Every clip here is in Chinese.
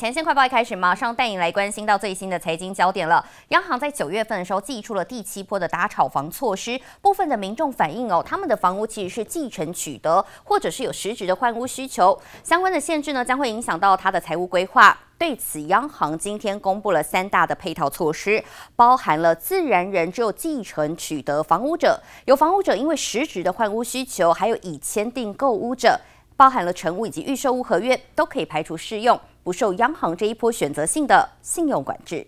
前线快报一开始，马上带你来关心到最新的财经焦点了。央行在九月份的时候寄出了第七波的打炒房措施，部分的民众反映哦，他们的房屋其实是继承取得，或者是有实质的换屋需求，相关的限制呢将会影响到他的财务规划。对此，央行今天公布了三大的配套措施，包含了自然人只有继承取得房屋者，有房屋者因为实质的换屋需求，还有已签订购屋者，包含了成屋以及预售屋合约都可以排除适用。不受央行这一波选择性的信用管制。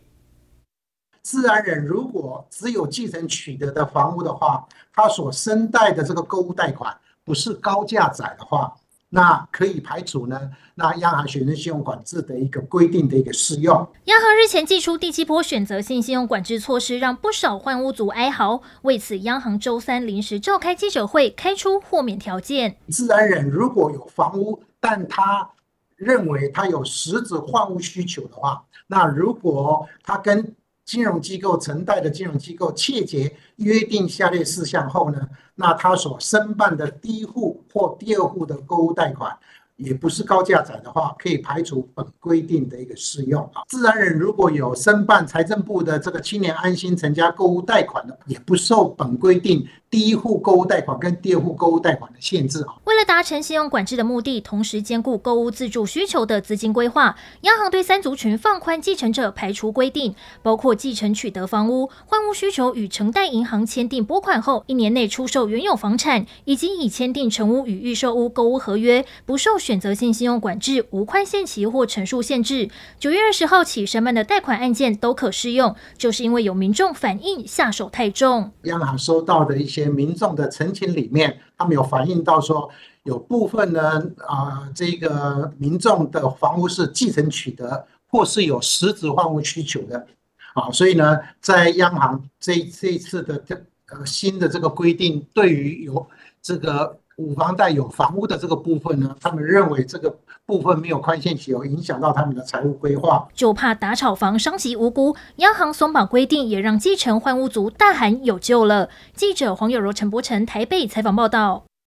自然人如果只有继承取得的房屋的话，他所申贷的这个购物贷款不是高价载的话，那可以排除呢？那央行选择信用管制的一个规定的一个适用。央行日前祭出第七波选择性信用管制措施，让不少换屋族哀嚎。为此，央行周三临时召开记者会，开出豁免条件。自然人如果有房屋，但他认为他有实质换物需求的话，那如果他跟金融机构承贷的金融机构切结约定下列事项后呢，那他所申办的第一户或第二户的购物贷款。也不是高价载的话，可以排除本规定的一个适用啊。自然人如果有申办财政部的这个青年安心成家购物贷款的，也不受本规定第一户购物贷款跟第二户购物贷款的限制啊。为了达成信用管制的目的，同时兼顾购物自住需求的资金规划，央行对三族群放宽继承者排除规定，包括继承取得房屋、换屋需求与承贷银行签订拨款后一年内出售原有房产，以及已签订成屋与预售屋购物合约，不受选。选择性信用管制、无宽限期或成数限制，九月二十号起申办的贷款案件都可适用。就是因为有民众反映下手太重，央行收到的一些民众的陈情里面，他们有反映到说，有部分呢啊，这个民众的房屋是继承取得，或是有实质换屋需求的啊，所以呢，在央行这这一次的这呃新的这个规定，对于有这个。五房贷有房屋的这个部分呢，他们认为这个部分没有宽限期，有影响到他们的财务规划，就怕打炒房伤及无辜。央行松绑规定，也让继承换屋族大喊有救了。记者黄友柔、陈柏成台北采访报道。